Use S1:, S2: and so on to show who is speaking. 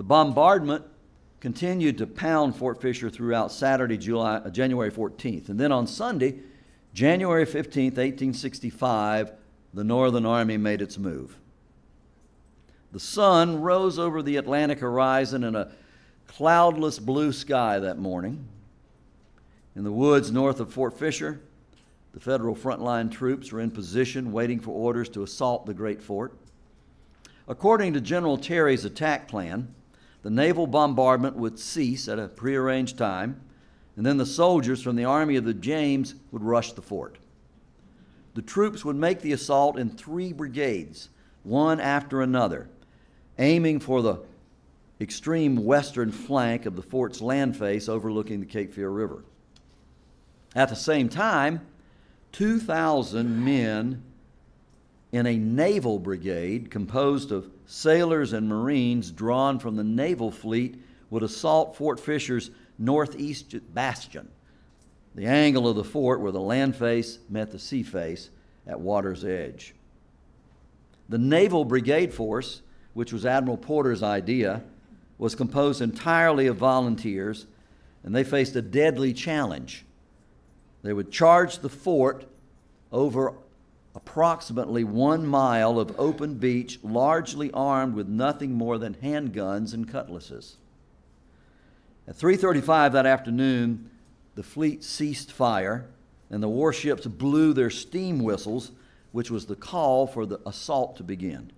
S1: The bombardment continued to pound Fort Fisher throughout Saturday, July, uh, January 14th. And then on Sunday, January 15th, 1865, the Northern Army made its move. The sun rose over the Atlantic horizon in a cloudless blue sky that morning. In the woods north of Fort Fisher, the federal frontline troops were in position waiting for orders to assault the great fort. According to General Terry's attack plan, the naval bombardment would cease at a prearranged time, and then the soldiers from the Army of the James would rush the fort. The troops would make the assault in three brigades, one after another, aiming for the extreme western flank of the fort's land face overlooking the Cape Fear River. At the same time, 2,000 men in a naval brigade composed of sailors and marines drawn from the naval fleet would assault Fort Fisher's northeast bastion, the angle of the fort where the land face met the sea face at water's edge. The naval brigade force, which was Admiral Porter's idea, was composed entirely of volunteers, and they faced a deadly challenge. They would charge the fort over approximately one mile of open beach, largely armed with nothing more than handguns and cutlasses. At 3:35 that afternoon, the fleet ceased fire, and the warships blew their steam whistles, which was the call for the assault to begin.